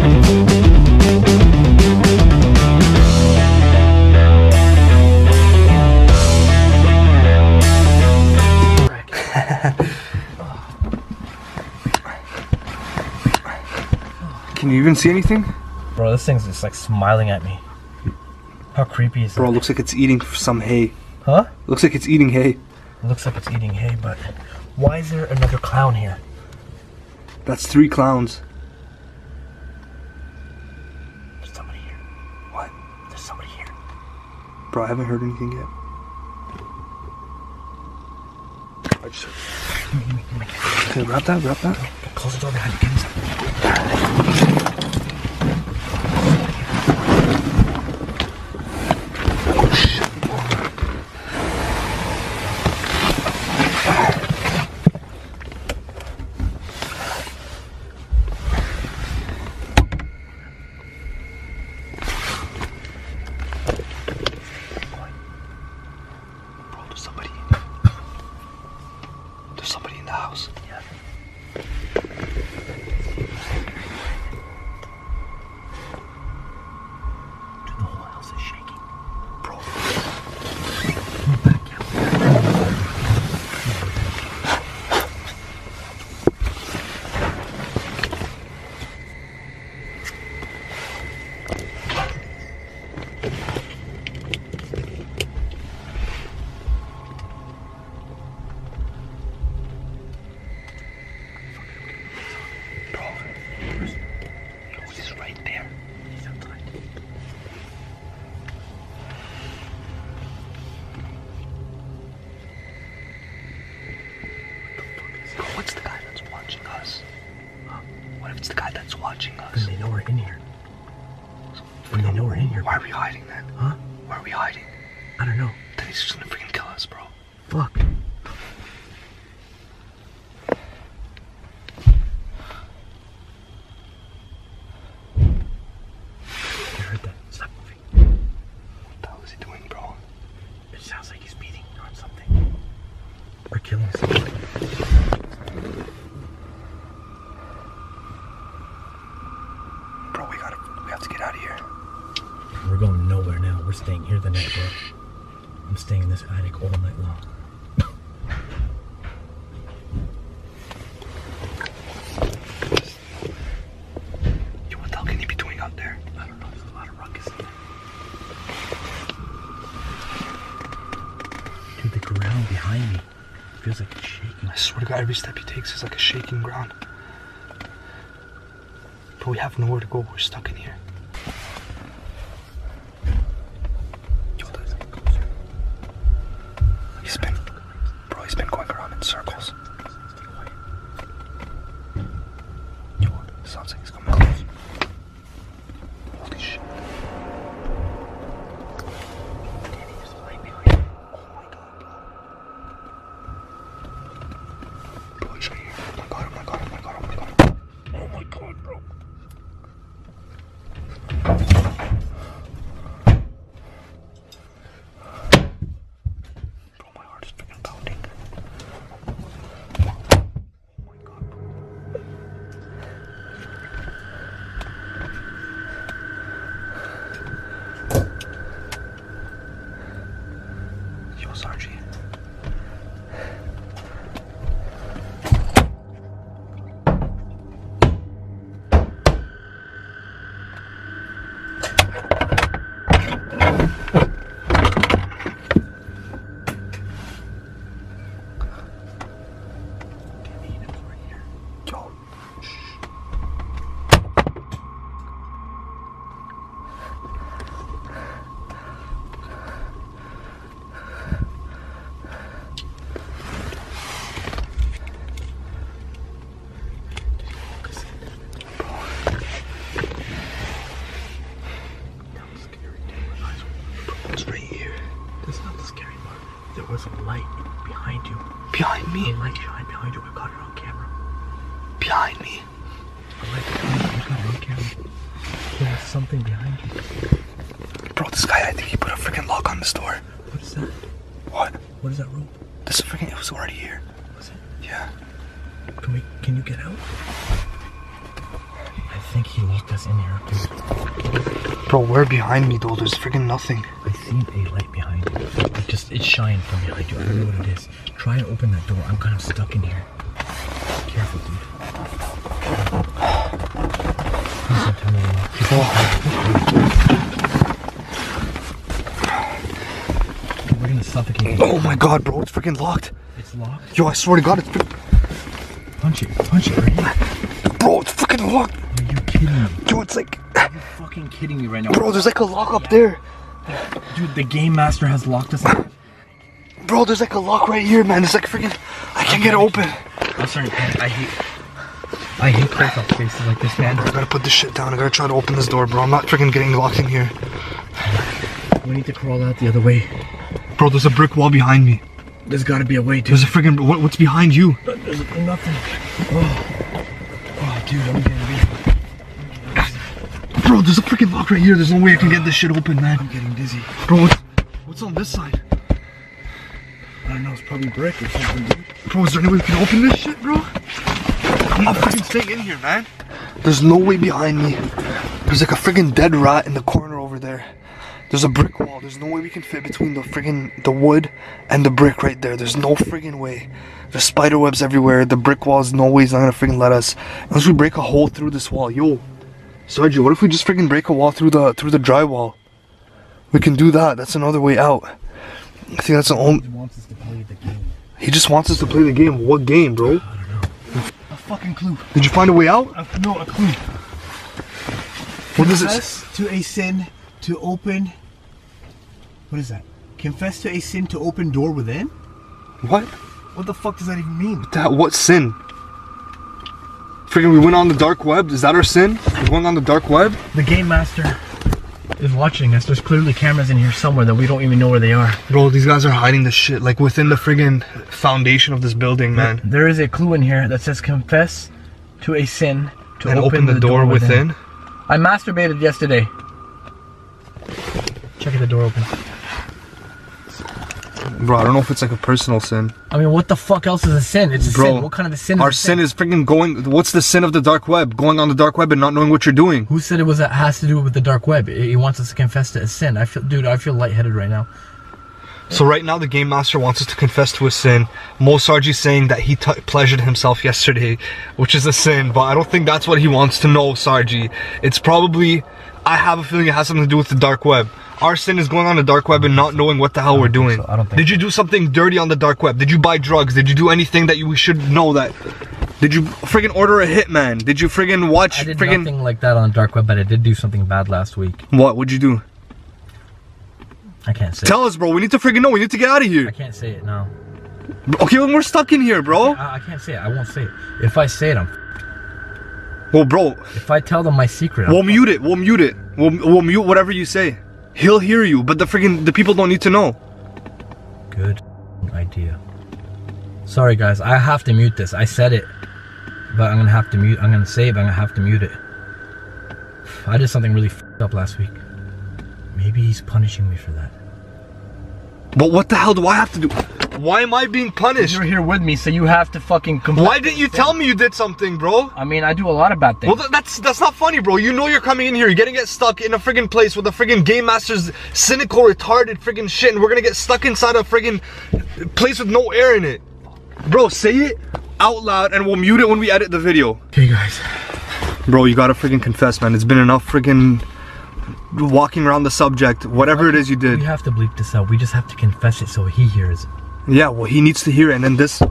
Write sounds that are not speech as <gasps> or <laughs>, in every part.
<laughs> Can you even see anything? Bro, this thing's just like smiling at me. How creepy is Bro, it looks like it's eating some hay. Huh? Looks like it's eating hay. It looks like it's eating hay, but why is there another clown here? That's three clowns. There's somebody here. What? There's somebody here. Bro, I haven't heard anything yet. I just Give me, give me, give me. Okay, wrap that, wrap that. Close the door behind you. In here. And they know we're in here. Why are we hiding then? Huh? Why are we hiding? I don't know. Then he's just gonna freaking kill us, bro. Fuck. I heard that. Stop moving. What the hell is he doing, bro? It sounds like he's beating on something. Or killing something. Bro, we gotta, we have to get out of here. We're going nowhere now. We're staying here the night, bro. I'm staying in this attic all night long. Yo, what the hell can he be doing out there? I don't know. There's a lot of ruckus in there. Dude, the ground behind me feels like it's shaking. I swear to God, every step he takes is like a shaking ground. But we have nowhere to go. We're stuck in here. He's coming close. Holy shit. Oh my god, bro. Bro, it's right here. Oh my god, oh my god, oh my god, oh my god. Oh my god, bro. Bro, my heart is freaking pounding. Oh my god, bro. Yo, Sarge. Yo. It's right here. That's not the scary part. There was a light behind you. Behind A me. light behind behind you. I got it on camera. Behind me. A light behind you. I got it on camera. There was something behind you. Bro, this guy, I think he put a freaking lock on this door. What is that? What? Is that rope? This is freaking, it was already here. Was it? Yeah. Can we? Can you get out? I think he locked us in here, dude. Bro, we're behind me though. There's freaking nothing. I seen a light behind you. It just it's shining from behind you. I don't know what it is. Try and open that door. I'm kind of stuck in here. Careful, dude. Please don't tell me you locked it. We're gonna suffocate. you. Oh my god, bro, it's freaking locked. It's locked. Yo, I swear to God, it's freaking- Punch it. Punch it right bro, it's freaking locked. Are you kidding me? Yo, it's like, Are you fucking kidding me right now? bro, there's like a lock up there. Dude, the game master has locked us in. Bro, there's like a lock right here, man. It's like freaking, I can't get it open. I'm starting to. I hate. I hate close up spaces like this, man. I gotta put this shit down. I gotta try to open this door, bro. I'm not freaking getting locked in here. We need to crawl out the other way. Bro, there's a brick wall behind me. There's gotta be a way, dude. There's a freaking, what, what's behind you? There's nothing. Oh, oh dude, I'm getting dizzy. Bro, there's a freaking lock right here. There's no way I can get this shit open, man. I'm getting dizzy. Bro, what's, what's on this side? I don't know. It's probably brick or something, dude. Bro, is there any way we can open this shit, bro? I'm not freaking staying in here, man. There's no way behind me. There's like a freaking dead rat in the corner over there. There's a brick wall. There's no way we can fit between the freaking the wood and the brick right there. There's no freaking way. There's spider webs everywhere. The brick wall's no way he's not gonna freaking let us unless we break a hole through this wall. Yo, Sergio, what if we just freaking break a wall through the through the drywall? We can do that. That's another way out. I think that's the only. He wants us to play the game. He just wants us to play the game. What game, bro? A fucking clue. Did you find a way out? A, no, a clue. What does it? Confess to a sin to open. What is that? Confess to a sin to open door within? What? What the fuck does that even mean? That what sin? Freaking, we went on the dark web. Is that our sin? We're going on the dark web. The game master is watching us. There's clearly cameras in here somewhere that we don't even know where they are. Bro, these guys are hiding this shit like within the friggin' foundation of this building, man. There is a clue in here that says confess to a sin to And open, the, door, within. I masturbated yesterday. Check the door open. Bro, I don't know if it's like a personal sin. I mean, what the fuck else is a sin? It's a Bro, sin. What kind of a sin is Our a sin is freaking going. What's the sin of the dark web? Going on the dark web and not knowing what you're doing. Who said it was that has to do with the dark web? He wants us to confess to a sin. I feel, dude, I feel lightheaded right now. So right now, the game master wants us to confess to a sin. Moe Sargi's saying that he pleasured himself yesterday, which is a sin, but I don't think that's what he wants to know, Sargi. It's probably, I have a feeling it has something to do with the dark web. Our sin is going on the dark web and not knowing what the hell we're doing. so. I don't think Did you do something dirty on the dark web? Did you buy drugs? Did you do anything that you we should know that? Did you friggin' order a hitman? Did you friggin' watch I did friggin' nothing like that on dark web, but I did do something bad last week. what? What'd you do? I can't say. Tell us, bro. We need to friggin' know. We need to get out of here. I can't say it now. Okay, well, we're stuck in here, bro. I, I can't say it. I won't say it. If I say it, I'm. Well, bro, If I tell them my secret, I'm We'll mute it. We'll mute it. We'll, we'll mute whatever you say. He'll hear you, but the freaking the people don't need to know. Good idea. Sorry, guys. I have to mute this. I said it, but I'm gonna have to mute. I'm gonna say it, but I'm gonna have to mute it. I did something really up last week. Maybe he's punishing me for that. But what the hell do I have to do? Why am I being punished? You're here with me, so you have to fucking. Compl- Why didn't you tell me you did something, bro? I mean, I do a lot of bad things. Well, th- that's that's not funny, bro. You know you're coming in here, you're gonna get stuck in a friggin' place with a friggin' game master's cynical, retarded friggin' shit, and we're gonna get stuck inside a friggin' place with no air in it. Bro, say it out loud, and we'll mute it when we edit the video. okay, guys. Bro, you gotta friggin' confess, man. It's been enough friggin' walking around the subject, whatever it is you did. We have to bleep this out. We just have to confess it so he hears. Yeah, well, he needs to hear it, and then this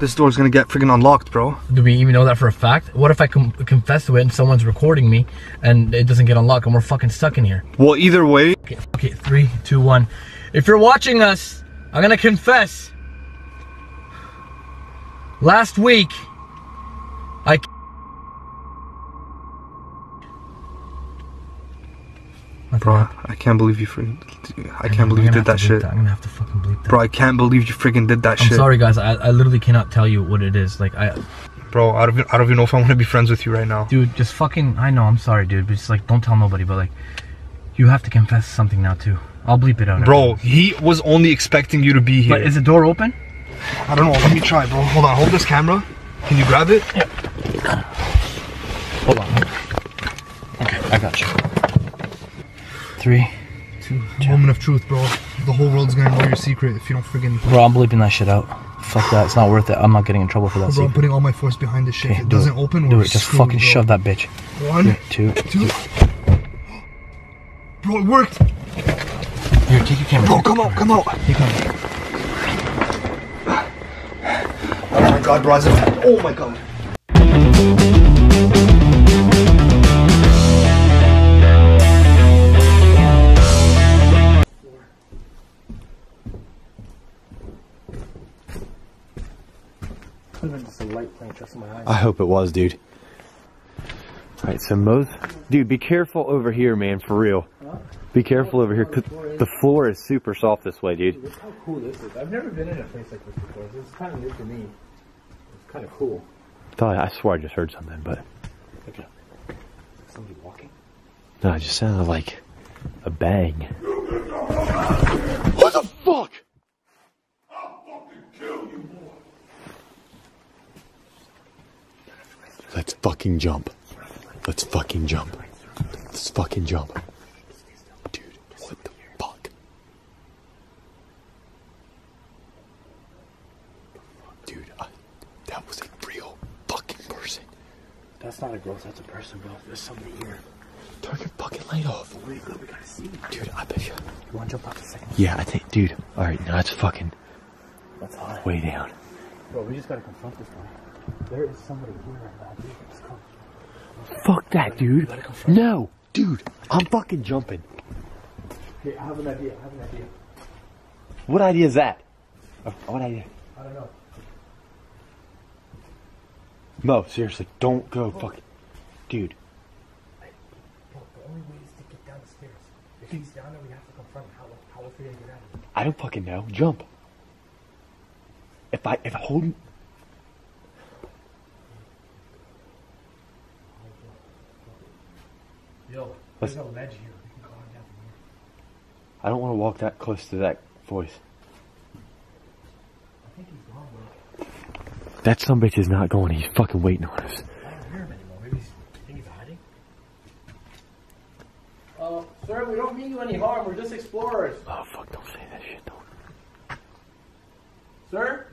this door's gonna get friggin' unlocked, bro. Do we even know that for a fact? What if I confess to it and someone's recording me and it doesn't get unlocked and we're fucking stuck in here? Well, either way, Okay, okay, three, two, one. If you're watching us, I'm gonna confess. Last week, bro, I can't believe you friggin' I can't believe you did that shit. I'm gonna have to fucking bleep that. Bro, I can't believe you friggin' did that I'm shit. sorry, guys. I, I literally cannot tell you what it is. Like, I, Bro, I don't, even- I don't even know if I want to be friends with you right now. dude, just fucking. I know. I'm sorry, dude. But just like, don't tell nobody. But like, you have to confess something now too. I'll bleep it out. Bro, he was only expecting you to be here. But is the door open? I don't know. Let me try, bro. Hold on. Hold this camera. Can you grab it? Yeah. Hold on. Okay, I got you. Three. Two. Moment of truth, bro. The whole world's gonna know your secret if you don't friggin' Bro, I'm bleeping that shit out. Fuck that. It's not worth it. I'm not getting in trouble for that Bro, I'm putting all my force behind this shit. Okay, it do doesn't open, Do it. Just screwed, fucking bro. shove that bitch. One, Two. two. <gasps> Bro, it worked. Here, take your camera. Bro, come out, come out. Take camera. Oh my god, bro. Oh my god. I hope it was, dude. Alright, so Moe's. Dude, be careful over here, man, for real. Be careful over here, cause the floor is super soft this way, dude. Look how cool this is. I've never been in a place like this before. This is kind of new to me. It's kind of cool. Thought I swear I just heard something, but Look at somebody walking. no, it just sounded like a bang. What the fuck? Let's fucking jump. Let's fucking jump. Let's fucking jump. Dude, what the fuck? Dude, I, that was a real fucking person. That's not a ghost. That's a person, bro. There's somebody here. Turn your fucking light off. Wait. We gotta see. Dude, I bet you. You want to jump off the second? Yeah, I think, dude. Alright, now it's fucking That's high. way down. Bro, we just gotta confront this guy. There is somebody here right now, dude. Let's come. Fuck that, dude. No, dude. I'm fucking jumping. Hey, I have an idea. I have an idea. What idea is that? Uh, What idea? I don't know. Moe, seriously, don't go fucking. Dude, Bro, the only way is to get down the stairs. If he's down there, we have to confront him. How, how else are we gonna get out of here? I don't fucking know. Jump. If I if I hold. Yo, Let's- there's a ledge here. We can climb down from here. I don't want to walk that close to that voice. I think he's gone, bro. That some bitch is not going. He's fucking waiting on us. I don't hear him anymore. Maybe he's, you think he's hiding? Uh, sir, we don't mean you any harm. We're just explorers. Oh fuck! Don't say that shit. Don't. Sir?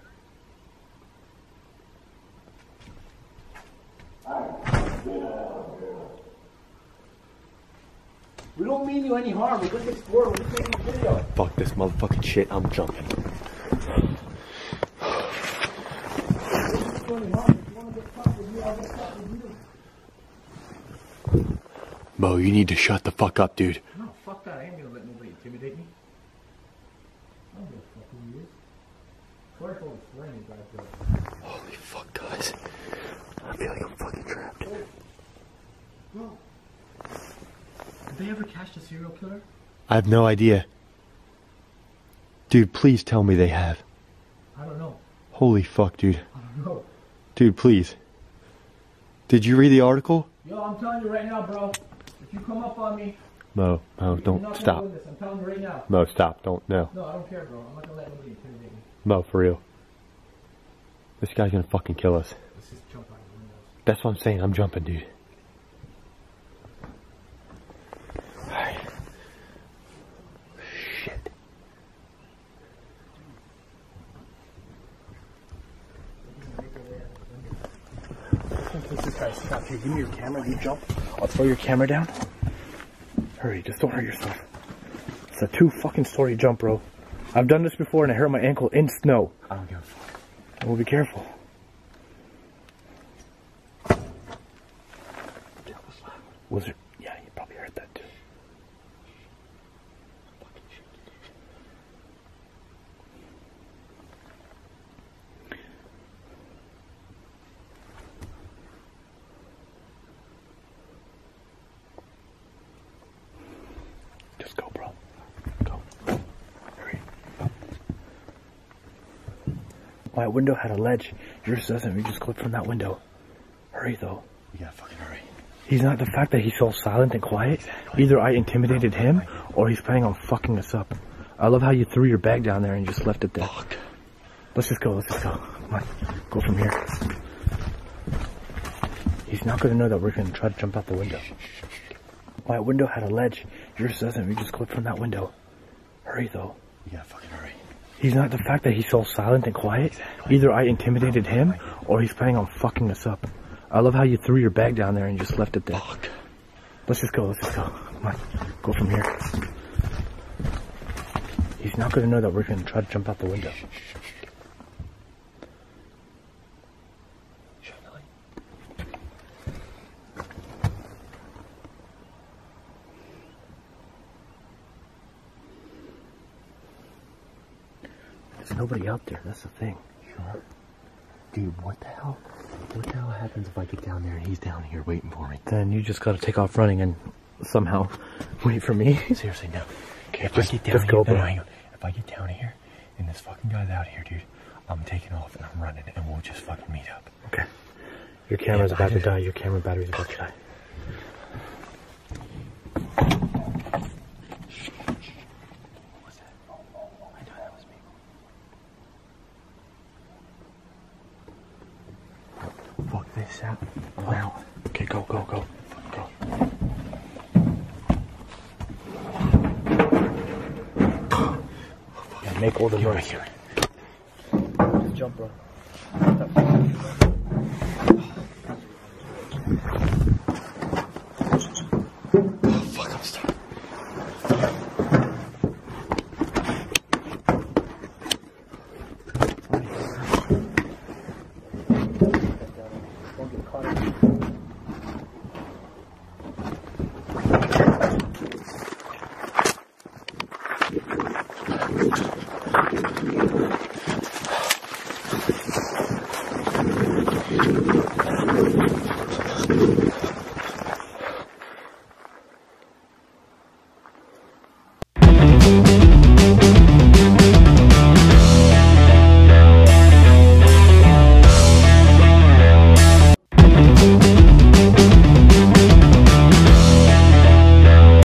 We don't mean you any harm. We're just exploring. We're just making a video. Fuck this motherfucking shit. I'm jumping. Moe, you need to shut the fuck up, dude. No, fuck that. I ain't gonna let nobody intimidate me. I don't give a fuck who he is. Sorry for all the swearing you guys do. Holy fuck, guys. I feel like I'm fucking trapped. Did they ever catch the serial killer? I have no idea. Dude, please tell me they have. I don't know. Holy fuck, dude. I don't know. Dude, please. Did you read the article? Yo, I'm telling you right now, bro. If you come up on me, Moe, Moe, you're don't stop. I'm telling you right now. Moe, stop. Don't, no. No, I don't care, bro. I'm not gonna let nobody intimidate me. Moe, for real. This guy's gonna fucking kill us. Let's just jump out of the windows. That's what I'm saying. I'm jumping, dude. Alright. Shit. In case this guy's trapped here, give me your camera. You jump. I'll throw your camera down. Hurry, just don't hurt yourself. It's a two fucking story jump, bro. I've done this before and I hurt my ankle in snow. I don't give a fuck. Well, be careful. Was it? Yeah, you probably heard that too. Just go, bro. Go. Hurry. My window had a ledge. Yours doesn't. We just clip from that window. Hurry, though. We gotta fucking hurry. He's not the fact that he's so silent and quiet. Either I intimidated him, or he's planning on fucking us up. I love how you threw your bag down there and just left it there. Fuck. Let's just go. Let's just go. Come on, go from here. He's not gonna know that we're gonna try to jump out the window. My window had a ledge. Yours doesn't. We just clip from that window. Hurry though. You gotta fucking hurry. He's not the fact that he's so silent and quiet. Either I intimidated him or he's planning on fucking us up. I love how you threw your bag down there and just left it there. Let's just go. Let's just go. Come on. Go from here. He's not gonna know that we're gonna try to jump out the window. Nobody out there. That's the thing. Sure. Dude, what the hell? What the hell happens if I get down there and he's down here waiting for me? Then you just gotta take off running and somehow wait for me. <laughs> Seriously, no. Okay, if Just- I get down just here, go, no, bro. no. If I get down here and this fucking guy's out here, dude, I'm taking off and I'm running and we'll just fucking meet up. Okay. Your camera's Yeah, about to die. Your camera battery's about to die. What's that? I know that was me. Out. Okay, go, go, go. Go. Make all the noise. right here. Jump, bro.